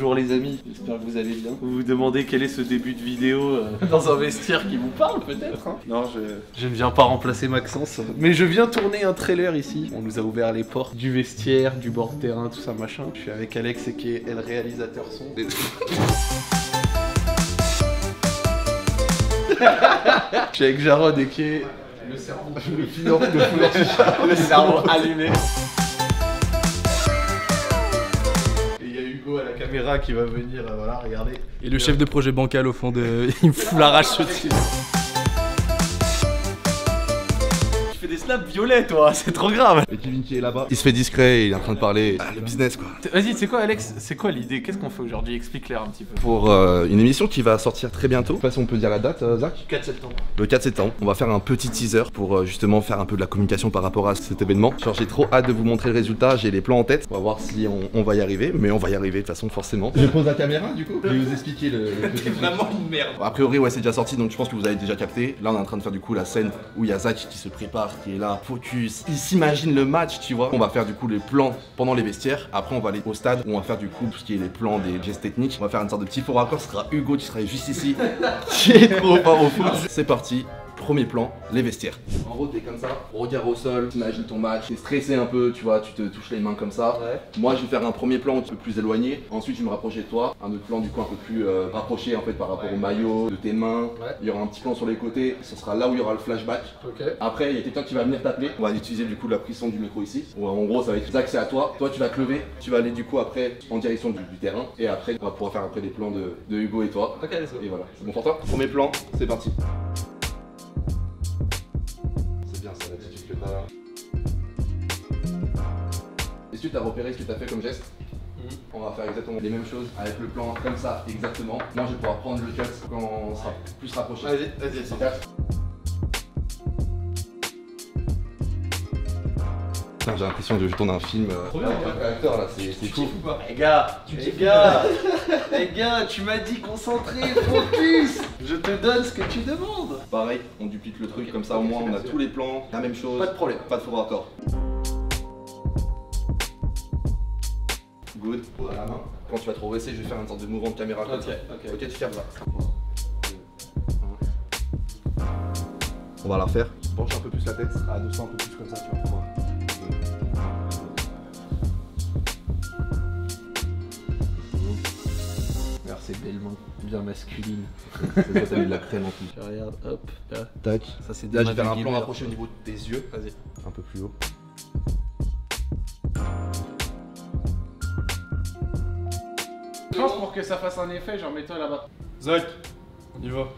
Bonjour les amis, j'espère que vous allez bien. Vous vous demandez quel est ce début de vidéo euh, dans un vestiaire qui vous parle peut-être hein Non, je, je ne viens pas remplacer Maxence, mais je viens tourner un trailer ici. On nous a ouvert les portes du vestiaire, du bord de terrain, tout ça machin. Je suis avec Alex et qui est le réalisateur son. Je suis avec Jarod et qui est le cerveau, le cerveau allumé. Caméra qui va venir, euh, voilà, regardez. Et le chef de projet bancal au fond de. Il me fout la violets toi, c'est trop grave. Et Kevin qui est là-bas, il se fait discret, il est en train de parler ah, le business quoi. Vas-y, c'est quoi Alex C'est quoi l'idée? Qu'est-ce qu'on fait aujourd'hui? Explique-leur un petit peu. Pour euh, une émission qui va sortir très bientôt, je sais pas si on peut dire la date, euh, Zach? 4 septembre. Le 4 septembre, on va faire un petit teaser pour euh, justement faire un peu de la communication par rapport à cet événement. Genre j'ai trop hâte de vous montrer le résultat, j'ai les plans en tête, on va voir si on, on va y arriver, mais on va y arriver de toute façon forcément. Je pose la caméra du coup, je vais vous expliquer le, le. Vraiment une merde. A priori ouais c'est déjà sorti donc je pense que vous avez déjà capté. Là on est en train de faire du coup la scène où il y a Zach qui se prépare, qui est là, focus. Il s'imagine le match tu vois. On va faire du coup les plans pendant les vestiaires. Après on va aller au stade où on va faire du coup tout ce qui est les plans des gestes techniques. On va faire une sorte de petit faux raccord, ce sera Hugo qui sera juste ici. qui est trop fort au foot. C'est parti. Premier plan, les vestiaires. En gros, t'es comme ça, regard au sol, t'imagines ton match, t'es stressé un peu, tu vois, tu te touches les mains comme ça. Ouais. Moi, je vais faire un premier plan un petit peu plus éloigné. Ensuite, je vais me rapprocher de toi. Un autre plan, du coup, un peu plus euh, rapproché en fait par rapport au maillot, de tes mains. Ouais. Il y aura un petit plan sur les côtés. Ce sera là où il y aura le flashback. Après, il y a quelqu'un qui va venir t'appeler. On va utiliser du coup la prise son du micro ici. Ouais, en gros, ça va être Zach, c'est à toi. Toi, tu vas te lever. Tu vas aller du coup après en direction du, du terrain. Et après, on va pouvoir faire après des plans de, de Hugo et toi. Ok, let's go. Et voilà. C'est bon pour toi? Premier plan, c'est parti. L'attitude que t'as là. Est-ce que tu as repéré ce que tu as fait comme geste Mhm. On va faire exactement les mêmes choses avec le plan comme ça, exactement. Moi, je vais pouvoir prendre le cut quand on sera plus rapproché. Vas-y, vas-y, C'est Putain, J'ai l'impression de tourner un film. euh, Trop bien, un acteur là, c'est fou. Les gars, les gars, les gars, tu m'as dit concentré, focus. Je te donne ce que tu demandes. Pareil, on duplique le truc comme ça au moins on a tous les plans, la même chose. Pas de problème. Pas de faux raccord. Good. À la main. Quand tu vas te redresser, je vais faire une sorte de mouvement de caméra comme Ok, ça. ok. Ok, tu fermes là. On va la refaire. Penche un peu plus la tête. À 200 un peu plus comme ça, tu vas pouvoir. Regarde ces belles mains, bien masculines. C'est ça, t'as mis de la crème en plus. Je regarde, hop, là. Tac. Ça c'est Là, je vais faire un plan rapproché au niveau des yeux. Vas-y. Un peu plus haut. Je pense pour que ça fasse un effet, genre mets-toi là-bas. Zach, on y va.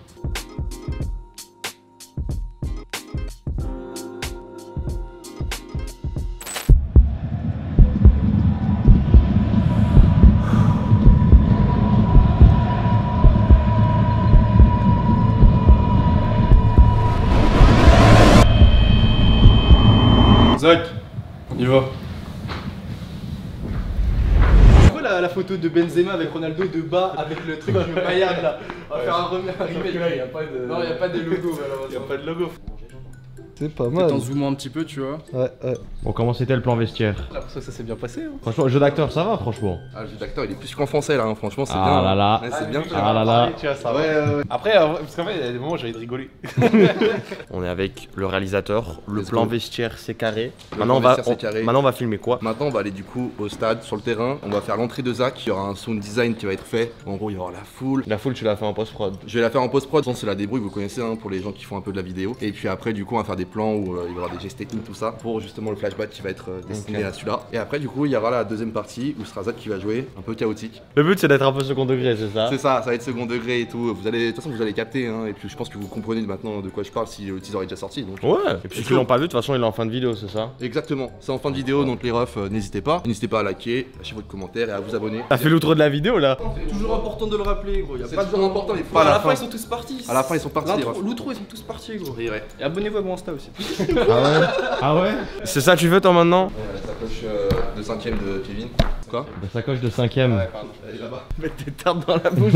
Zach, on y va. C'est quoi la, la photo de Benzema avec Ronaldo de bas avec le truc du Bayern là On va faire un remake. il n'y a pas de. Non, il a pas de logo Il n'y a pas de logo. C'est pas Peut-être mal. en zoomant un petit peu, tu vois. Ouais, ouais. Bon, comment c'était le plan vestiaire l'impression que ça s'est bien passé. Hein. Franchement, le jeu d'acteur, ça va, franchement. Ah, le jeu d'acteur, il est plus qu'en français là, hein. franchement, c'est Ah bien. là là. Ouais, c'est bien. Ah là là. Tu vois, ça Ouais, va. ouais, ouais. Après, euh, parce qu'en fait, il y a des moments où j'ai envie de rigoler. On est avec le réalisateur. Le Let's plan go. vestiaire, c'est carré. Le Maintenant, on va, on- carré. maintenant, on va filmer quoi? Maintenant, on va aller du coup au stade, sur le terrain. On va faire l'entrée de Zach. Il y aura un sound design qui va être fait. En gros, il y aura la foule. La foule, tu l'as fait en post-prod. Je vais la faire en post-prod, c'est la débrouille, vous connaissez, hein, pour les gens qui font un peu de la vidéo. Et puis après, du coup, on va faire des plans où euh, il y aura des gestes techniques, tout ça, pour justement le flashback qui va être euh, destiné à celui-là. Et après, du coup, il y aura la deuxième partie où sera Zach qui va jouer, un peu chaotique. Le but, c'est d'être un peu second degré, c'est ça? C'est ça, ça va être second degré et tout. Vous allez, de toute façon, vous allez capter, hein, et puis je pense que vous comprenez maintenant de quoi je parle si le teaser est déjà sorti. Donc. Ouais. Et puis, ceux qui l'ont pas vu, de toute façon, il est en fin de vidéo, c'est ça? Exactement, c'est en fin de vidéo, donc les refs, euh, n'hésitez pas. N'hésitez pas à liker, lâcher votre commentaire et à vous abonner. T'as fait l'outro de la vidéo, là? C'est toujours important de le rappeler gros. Y a C'est pas toujours important, les à la fin ils sont tous partis. À la fin, ils sont partis, les L'intro- refs. L'outro ils sont tous partis gros. Et abonnez-vous à mon Insta aussi. Ah ouais Ah ouais C'est ça, tu veux, toi, maintenant Euh, la sacoche euh, de cinquième de Kevin. Quoi La sacoche de cinquième. pardon, elle est là-bas. Mettre tes tartes dans la bouche.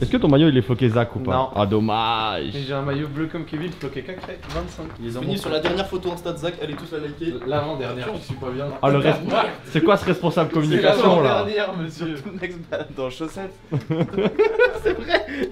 Est-ce que ton maillot il est floqué Zach ou pas Non. Ah dommage. J'ai un maillot bleu comme Kevin, floqué 4 25. Ils ont Fini sur la dernière photo Insta de Zach, allez tous la liker. L'avant-dernière, je suis pas bien. Ah le reste. C'est quoi ce responsable communication là l'avant-dernière, monsieur. Next balade dans chaussettes.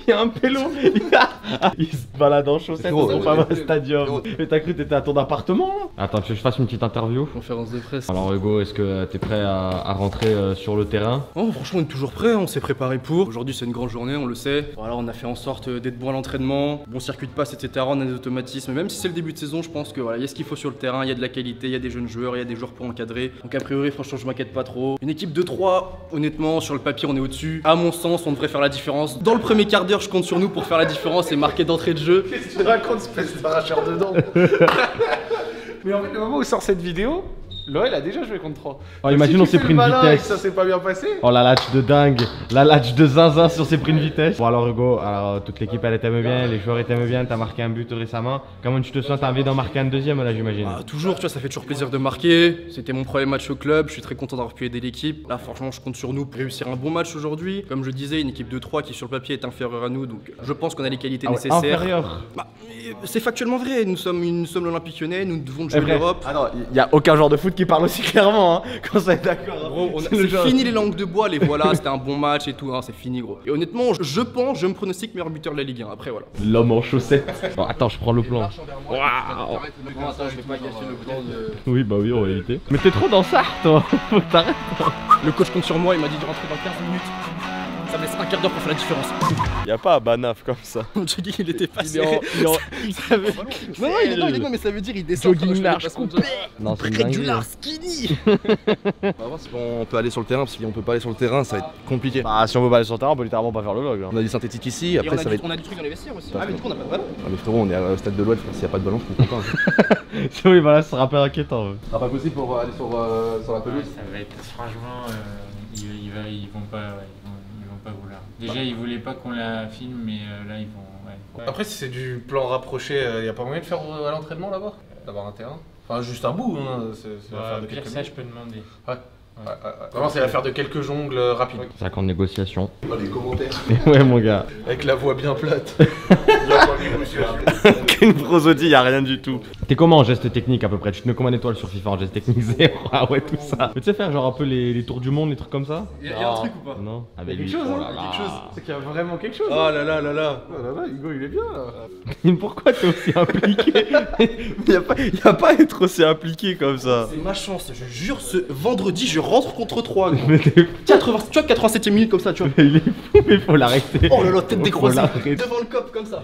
Il y a un pélo. Il se balade en chaussettes Gros, au Fama. Stadium. Mais t'as cru que t'étais à ton appartement là Attends, tu veux que je fasse une petite interview? Conférence de presse. Alors Hugo, est-ce que t'es prêt à, à rentrer euh, sur le terrain? Oh, franchement, on est toujours prêt, on s'est préparé pour. Aujourd'hui, c'est une grande journée, on le sait. Voilà, on a fait en sorte euh, d'être bon à l'entraînement, bon circuit de passe, etc. On a des automatismes. Même si c'est le début de saison, je pense que voilà, il y a ce qu'il faut sur le terrain, il y a de la qualité, il y a des jeunes joueurs, il y a des joueurs pour encadrer. Donc, a priori, franchement, je m'inquiète pas trop. Une équipe de 3, honnêtement, sur le papier, on est au-dessus. À mon sens, on devrait faire la différence. Dans le premier quart d'heure, je compte sur nous pour faire la différence et marquer d'entrée de jeu. Qu'est-ce que tu racontes, espèce d'arracheur dedans Mais en fait, le moment où sort cette vidéo, l'OL a déjà joué contre 3. Oh, imagine, on s'est pris une vitesse. Ça s'est pas bien passé. Oh la latch de dingue, la latch de zinzin sur ses prix de vitesse. Bon alors Hugo, alors toute l'équipe elle t'aime bien, les joueurs ils t'aiment bien, t'as marqué un but récemment. Comment tu te sens? T'as envie d'en marquer un deuxième là j'imagine? Bah, toujours, tu vois, ça fait toujours plaisir de marquer. C'était mon premier match au club, je suis très content d'avoir pu aider l'équipe. Là, franchement, je compte sur nous pour réussir un bon match aujourd'hui. Comme je disais, une équipe de 3 qui sur le papier est inférieure à nous, donc je pense qu'on a les qualités Ah ouais, nécessaires. inférieur. Bah, c'est factuellement vrai, nous sommes, une- nous sommes l'Olympique lyonnais, nous devons Eh, jouer frère, l'Europe. Ah non, il y a aucun joueur de foot qui parle aussi clairement, hein, quand ça est d'accord. hein. Gros, on a- C'est fini les langues de bois, les voilà, c'était un bon match et tout, hein, c'est fini gros. Et honnêtement, je- je pense, je me pronostique meilleur buteur de la Ligue 1. Après voilà. L'homme en chaussettes. Bon, attends, je prends le plan. Waouh attends, je vais pas gâcher le plan de. Oui, bah oui, on va éviter. Mais t'es trop dans ça, toi. Faut que t'arrêtes. Le coach compte sur moi, il m'a dit de rentrer dans 15 minutes. Ça me laisse un quart d'heure pour faire la différence. Y a pas à banaf comme ça. Dit qu'il était pas Il est en- il est en- Ça veut- Non, non, il est, non, il est- non, mais ça veut dire il descend. Jogging large jeu. Non, large skinny. On va voir si on peut aller sur le terrain, parce que si on peut pas aller sur le terrain, ça va être compliqué. Bah, si on veut pas aller sur le terrain, on peut littéralement pas faire le log. hein. On a du synthétique ici, Et après on, a ça du, va être. on a du truc dans les vestiaires aussi. Ah, mais du coup, on a pas de ballon. Ah mais frérot, on est au stade de l'Ouest, s'il y a pas de ballon, je suis content. oui, voilà, ça sera pas inquiétant. ouais. Ce sera pas possible pour aller sur, euh, sur la pelouse Ça va être franchement, euh, ils, ils va- ils vont pas, pas vouloir. Déjà, ils voulaient pas qu'on la filme, mais euh, là, ils vont. Ouais. Après, si c'est du plan rapproché, il y a pas moyen de faire euh, à l'entraînement là-bas? D'avoir un terrain? Enfin, juste un bout, hein. c'est c'est l'affaire Ouais, de quelques ça, je peux demander. Ouais, ouais, ouais. Vraiment, c'est l'affaire de quelques jongles euh, rapides. 5 ans de négociation. Les commentaires. ouais, mon gars. Avec la voix bien plate. Aucune prosodie, y a rien du tout. T'es comment en geste technique à peu près? Tu te mets combien d'étoiles sur FIFA en geste technique zéro Ah ouais, tout ça. Mais tu sais faire genre un peu les, les tours du monde, les trucs comme ça? Il y, a un truc ou pas? Non Il y a Avec quelque lui. chose, oh hein là quelque chose. C'est qu'il y a vraiment quelque chose. Oh là là là là. Oh là là, Hugo, il est bien là. Mais Pourquoi t'es aussi impliqué? Y, a pas, y a pas à être aussi impliqué comme ça. C'est ma chance, je jure, ce vendredi, je rentre contre 3. Mais t'es 80, tu vois, 87 minutes comme ça, tu vois. il est fou, mais faut l'arrêter. Oh là là, tête décroisée. Devant le cop comme ça.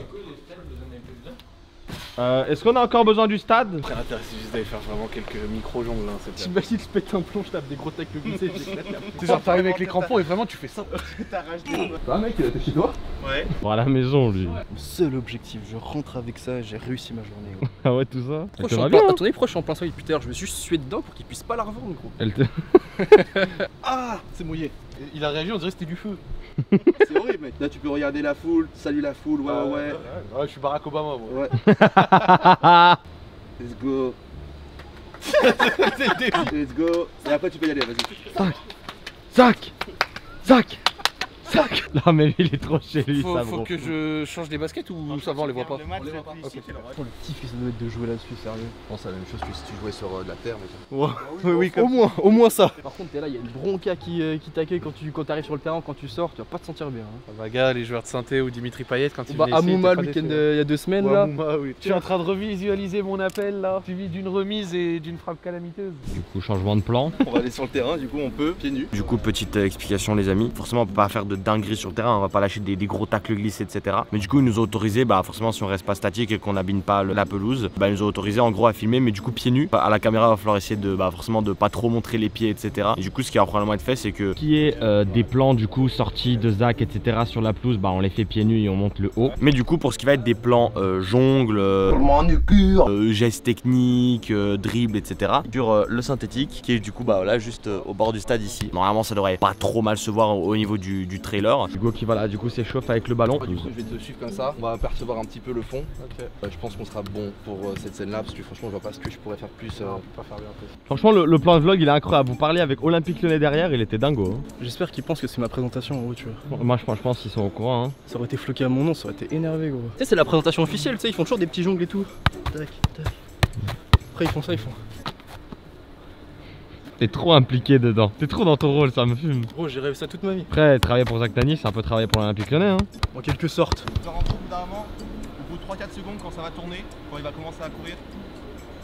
Euh, Est-ce qu'on a encore besoin du stade Très intéressant juste d'aller faire vraiment quelques micro-jongles. Hein, c'est. T'imagines, je pète un plomb, je tape des gros tacles glissés, j'éclate la Tu genre, t'arrives avec les crampons et vraiment tu fais ça. Ah mec, t'es chez toi Bon, à la maison, lui. Seul objectif, je rentre avec ça, j'ai réussi ma journée. Gros. Ah ouais, tout ça Elle Pourquoi je te suis va en bien plein- hein Attendez, pourquoi je suis en plein soleil depuis tout à l'heure Je me suis juste sué dedans pour qu'il puisse pas la revendre, gros. Elle te... Ah, c'est mouillé. Il a réagi, on dirait que c'était du feu. C'est horrible, mec. Là, tu peux regarder la foule, salut la foule, ouais, ouais, ouais. Ouais, je suis Barack Obama, moi. Ouais. Let's go. Let's go. Et après, tu peux y aller, vas-y. Zach Zach Non mais lui il est trop chez lui Faut, ça faut bro. que je change les baskets ou ça va, on les voit pas Oh, le kiff, ça doit être de jouer là-dessus, sérieux. Je pense à la même chose que si tu jouais sur euh, de la terre, mec. Oui oui Au moins, au moins ça. Par contre, t'es là, il y a une bronca qui, euh, qui t'accueille quand tu quand arrives sur le terrain, quand tu sors, tu vas pas te sentir bien. Hein. Vaga, les joueurs de synthé ou Dimitri Payet quand ils Bah, venaient Amouma, le pas week-end euh, il y a deux semaines là. Je suis en train de revisualiser mon appel là, suivi d'une remise et d'une frappe calamiteuse. Du coup changement de plan. On va aller sur le terrain, du coup on peut, pieds nus. Du coup petite explication les amis. Forcément on peut pas faire de dinguerie sur le terrain, on va pas lâcher des, des gros tacles glissés etc. Mais du coup ils nous ont autorisé, bah forcément si on reste pas statique et qu'on n'abîme pas le- la pelouse, bah ils nous ont autorisé en gros à filmer mais du coup pieds nus. À la caméra il va falloir essayer de bah forcément de pas trop montrer les pieds etc. Et du coup ce qui va probablement être fait c'est que... Qui est euh, des plans du coup sortis de Zach etc sur la pelouse, bah on les fait pieds nus et on monte le haut. Mais du coup pour ce qui va être des plans euh, jongles, euh, euh, gestes techniques, euh, dribbles, etc. Sur euh, le synthétique qui est du coup bah là juste euh, au bord du stade ici. Normalement ça devrait pas trop mal se voir au, au niveau du, du trailer. Hugo qui voilà, du coup s'échauffe avec le ballon. Du coup, je vais te suivre comme ça. On va apercevoir un petit peu le fond. Euh, je pense qu'on sera bon pour euh, cette scène-là parce que franchement, je vois pas ce que je pourrais faire plus. euh, Franchement, le, le plan de vlog il est incroyable. Vous parlez avec Olympique Lyonnais derrière, il était dingo. hein. J'espère qu'ils pensent que c'est ma présentation en gros, tu vois. Moi, je pense, je pense qu'ils sont au courant. hein. Ça aurait été floqué à mon nom, ça aurait été énervé, gros. Tu sais, c'est la présentation officielle, tu sais, ils font toujours des petits jongles et tout. Tac, tac. Après, ils font ça, ils font. T'es trop impliqué dedans. T'es trop dans ton rôle, ça me fume. Gros, j'ai rêvé ça toute ma vie. Après, travailler pour Zach Nani, c'est un peu travailler pour l'Olympique Lyonnais. Hein. En quelque sorte. Tu vas rentrer au bout d'un moment, au bout de 3-4 secondes, quand ça va tourner, quand il va commencer à courir.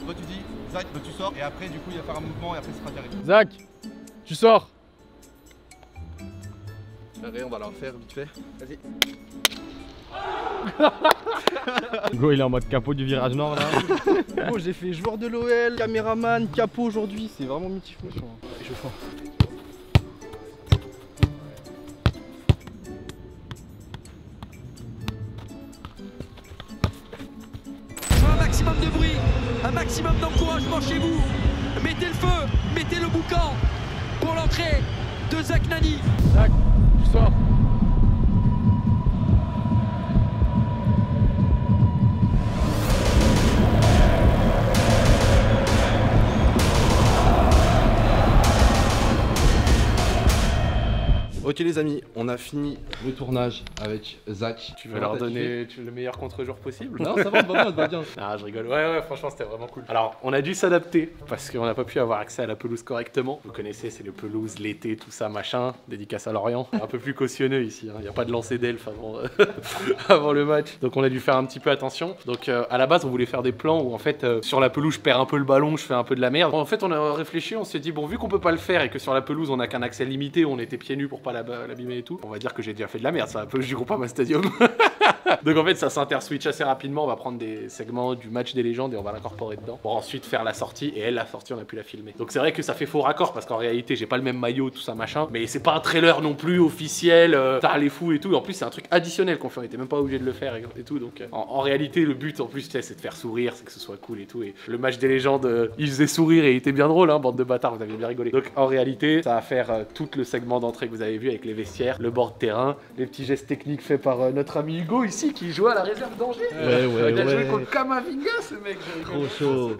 Toi, tu dis, Zach, toi, tu sors, et après, du coup, il va faire un mouvement, et après, ce sera carré. Zach, tu sors Allez, on va la refaire vite fait. Vas-y. Hugo, il est en mode capot du virage nord là. J'ai fait joueur de l'OL, caméraman, capot aujourd'hui, c'est vraiment mythique, je fais. un maximum de bruit, un maximum d'encouragement chez vous. Mettez le feu, mettez le boucan pour l'entrée de Zach Nani. Zach, tu sors Ok, les amis, on a fini le tournage avec Zach. Tu veux leur donner tu veux le meilleur contre-jour possible Non, ça va, on va va bien. Ah, je rigole. Ouais, ouais, franchement, c'était vraiment cool. Alors, on a dû s'adapter parce qu'on n'a pas pu avoir accès à la pelouse correctement. Vous connaissez, c'est les pelouses, l'été, tout ça, machin. Dédicace à Lorient. Un peu plus cautionneux ici. Il n'y a pas de lancer d'elfe avant, euh, avant le match. Donc, on a dû faire un petit peu attention. Donc, euh, à la base, on voulait faire des plans où, en fait, euh, sur la pelouse, je perds un peu le ballon, je fais un peu de la merde. En fait, on a réfléchi, on s'est dit, bon, vu qu'on peut pas le faire et que sur la pelouse, on n'a qu'un accès limité, on était pieds nus pour pas l'abîmer et tout, on va dire que j'ai déjà fait de la merde. C'est un peu du Groupama Stadium. Donc en fait ça s'interswitch assez rapidement, on va prendre des segments du match des légendes et on va l'incorporer dedans pour ensuite faire la sortie et elle la sortie on a pu la filmer. Donc c'est vrai que ça fait faux raccord parce qu'en réalité j'ai pas le même maillot tout ça machin, mais c'est pas un trailer non plus officiel, euh, tard les fous et tout. En plus c'est un truc additionnel qu'on fait, on était même pas obligé de le faire et, tout. Donc euh, en, réalité le but en plus c'est de faire sourire, c'est que ce soit cool et tout. Et le match des légendes euh, il faisait sourire et il était bien drôle hein, bande de bâtards, vous avez bien rigolé. Donc en réalité ça va faire euh, tout le segment d'entrée que vous avez vu avec les vestiaires, le bord de terrain, les petits gestes techniques faits par euh, notre ami Hugo ici qui joue à la réserve d'Angers. Ouais, ouais, Il a joué ouais. contre Kamavinga ce mec. Trop chaud.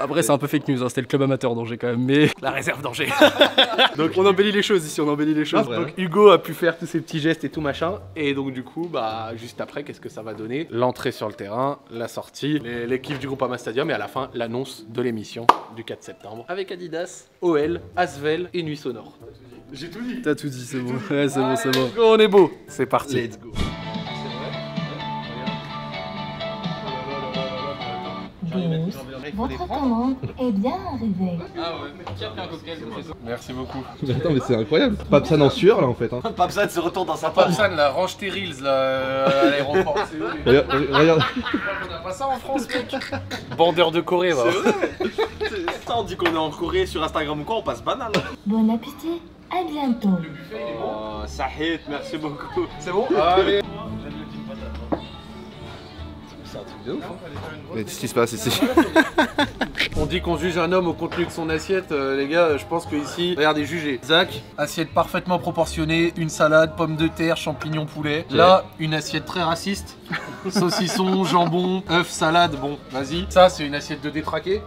Après, c'est un peu fake news, hein, c'était le club amateur d'Angers quand même, mais. La réserve d'Angers. Donc, on embellit les choses ici, on embellit les choses. vrai, Donc Hugo a pu faire tous ces petits gestes et tout machin. Et donc du coup, bah juste après, qu'est-ce que ça va donner? L'entrée sur le terrain, la sortie, les- l'équipe du groupe Ama Stadium et à la fin l'annonce de l'émission du 4 septembre avec Adidas, OL, Asvel et Nuit Sonore. J'ai tout dit. T'as tout dit, c'est bon. Ouais, c'est bon, c'est bon. Let's go, on est beau. C'est parti. Let's go. Votre commande est bien arrivée. Merci beaucoup. Attends, mais c'est incroyable. Papsan en sueur là en fait. Hein. Papsan se retourne dans sa Papsan, la range tes reels là, euh, à l'aéroport. Regarde, regarde. On a pas ça en France, mec. Bandeur de Corée, va. Ça, on dit qu'on est en Corée sur Instagram ou quoi, on passe banal. Bon appétit, à bientôt. Oh, Sahid, merci beaucoup. C'est bon? Allez. Mais qu'est-ce qui se passe ici? On dit qu'on juge un homme au contenu de son assiette, euh, les gars, je pense que ici, regardez, jugez. Zach, assiette parfaitement proportionnée, une salade, pommes de terre, champignons, poulet. Là, une assiette très raciste. Saucisson, jambon, œuf, salade, bon, vas-y. Ça, c'est une assiette de détraqué.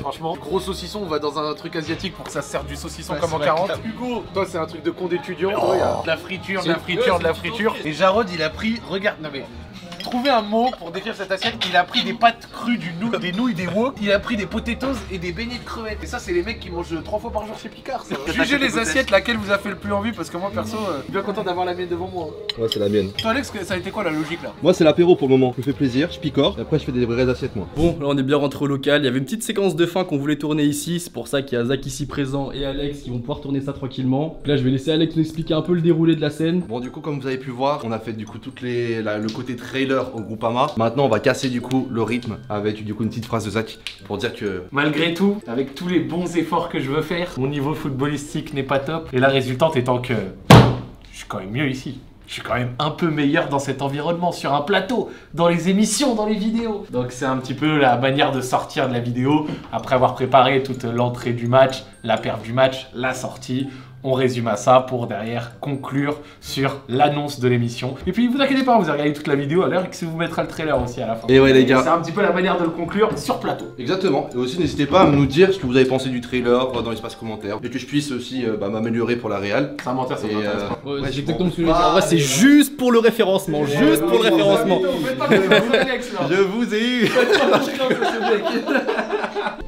Franchement, gros saucisson, on va dans un truc asiatique pour que ça se serve du saucisson comme en 40. Hugo, toi, c'est un truc de con d'étudiant. A de la friture, de la friture, de la friture. Et Jarod, il a pris, regarde, non mais. Trouvez un mot pour décrire cette assiette. Il a pris des pâtes crues, du nou- des nouilles, des wok. Il a pris des potatoes et des beignets de crevettes. Et ça, c'est les mecs qui mangent trois fois par jour chez Picard. Jugez les assiettes, laquelle vous a fait le plus envie parce que moi, perso, euh, je suis bien content d'avoir la mienne devant moi. Ouais, c'est la mienne. Toi, Alex, ça a été quoi la logique là? Moi, c'est l'apéro pour le moment. Je me fais plaisir, je picore. Et après, je fais des vraies assiettes, moi. Bon, là on est bien rentré au local. Il y avait une petite séquence de fin qu'on voulait tourner ici. C'est pour ça qu'il y a Zach ici présent et Alex qui vont pouvoir tourner ça tranquillement. Là, je vais laisser Alex nous expliquer un peu le déroulé de la scène. Bon, du coup, comme vous avez pu voir, on a fait du coup toutes les, la- le côté trailer au Groupama. Maintenant, on va casser du coup le rythme avec du coup une petite phrase de Zach pour dire que Malgré tout, avec tous les bons efforts que je veux faire, mon niveau footballistique n'est pas top. Et la résultante étant que je suis quand même mieux ici. Je suis quand même un peu meilleur dans cet environnement, sur un plateau, dans les émissions, dans les vidéos. Donc c'est un petit peu la manière de sortir de la vidéo après avoir préparé toute l'entrée du match, la perte du match, la sortie. On résume à ça pour derrière conclure sur l'annonce de l'émission. Et puis vous inquiétez pas, vous avez regardé toute la vidéo à l'heure et que vous mettra le trailer aussi à la fin. Et ouais les gars. C'est un petit peu la manière de le conclure sur plateau. Exactement. Et aussi n'hésitez pas à nous dire ce que vous avez pensé du trailer euh, dans l'espace commentaire et que je puisse aussi euh, bah, m'améliorer pour la réal. C'est un menteur, ça euh. Ouais, Ouais, c'est je exactement pense ce que je veux dire. pas. En vrai, c'est juste pour le référencement, juste pour le référencement. Faites pas comme vous, Alex, là. Je vous ai eu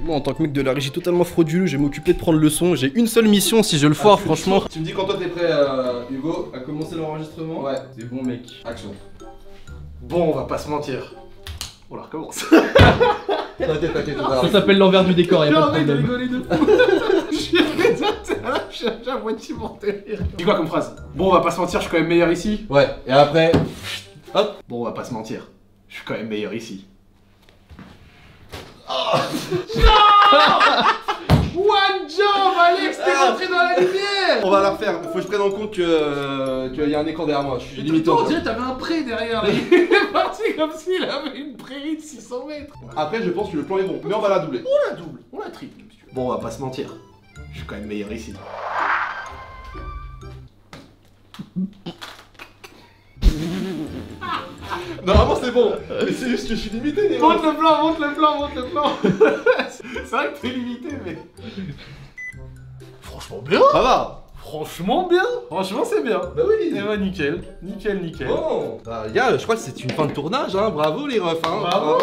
Moi, en tant que mec de la régie totalement frauduleux, je vais m'occuper de prendre le son. J'ai une seule mission si je le foire, franchement. Tu me dis quand toi t'es prêt euh, Hugo À commencer l'enregistrement Ouais. C'est bon, mec. Action. Bon, on va pas se mentir. On la recommence. T'inquiète, t'inquiète, Ça s'appelle l'envers du décor, y'a pas de J'ai problème. rigoler de suis à moitié mortel de rire. Dis quoi comme phrase Bon, on va pas se mentir, je suis quand même meilleur ici. Ouais, et après. Bon, on va pas se mentir. Je suis quand même meilleur ici. One job, Alex, t'es rentré dans la lumière On va la refaire. Faut que je prenne en compte que euh, qu'il y a un écran derrière moi. Je suis limité. que t'avais un pré derrière. Il est parti comme s'il avait une prairie de 600 mètres. Après, je pense que le plan est bon, mais on va la doubler. On la double, on la triple. monsieur. Bon, on va pas se mentir. Je suis quand même meilleur ici. Normalement, c'est bon. Mais c'est juste que je suis limité, les Monte le plan, monte le plan, monte le plan. C'est vrai que t'es limité, mais. Franchement bien. Ça va. Franchement bien. Franchement, c'est bien. Bah oui. Et bah, nickel. Nickel, nickel. Bon. Bah, les gars, je crois que c'est une fin de tournage, hein. Bravo, les refs, hein. Bravo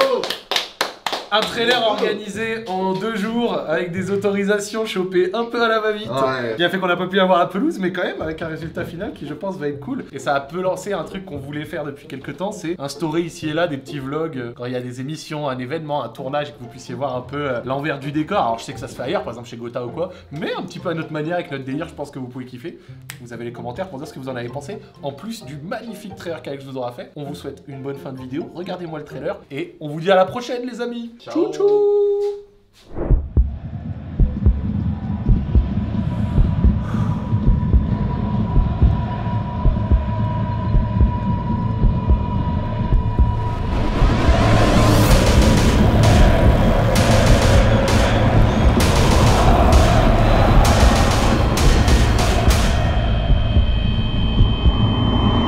Un trailer organisé en deux jours avec des autorisations chopées un peu à la va-vite. Ouais. Qui a fait qu'on n'a pas pu avoir la pelouse, mais quand même avec un résultat final qui, je pense, va être cool. Et ça a peu lancé un truc qu'on voulait faire depuis quelques temps c'est instaurer ici et là des petits vlogs euh, quand il y a des émissions, un événement, un tournage, et que vous puissiez voir un peu euh, l'envers du décor. Alors, je sais que ça se fait ailleurs, par exemple chez Gotha ou quoi, mais un petit peu à notre manière, avec notre délire, je pense que vous pouvez kiffer. Vous avez les commentaires pour dire ce que vous en avez pensé. En plus du magnifique trailer qu'Alex vous aura fait, on vous souhaite une bonne fin de vidéo. Regardez-moi le trailer et on vous dit à la prochaine, les amis. Ciao. Tchou tchou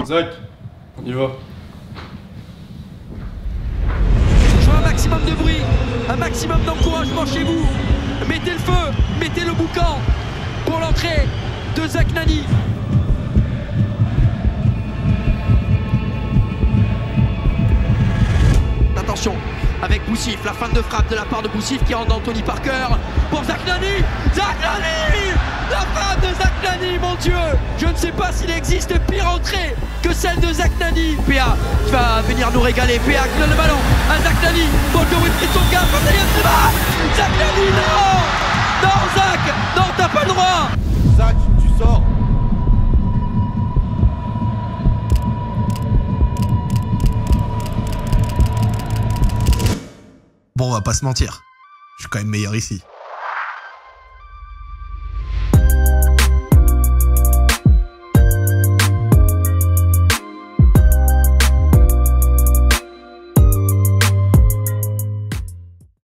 Zach, on un maximum d'encouragement chez vous. Mettez le feu, mettez le boucan pour l'entrée de Zach Nani. Attention, avec Boussif, la fin de frappe de la part de Boussif qui rentre dans Tony Parker pour Zach Nani. Zach Nani La frappe de Zach Nani, mon Dieu Je ne sais pas s'il existe pire entrée que celle de Zach Nani. PA qui va venir nous régaler. PA qui donne le ballon à Zach Nani. Bon, que Wilfried son gars, quand il Zach Nani, non Non, Zach Non, t'as pas le droit Zach, tu sors. Bon, on va pas se mentir. Je suis quand même meilleur ici.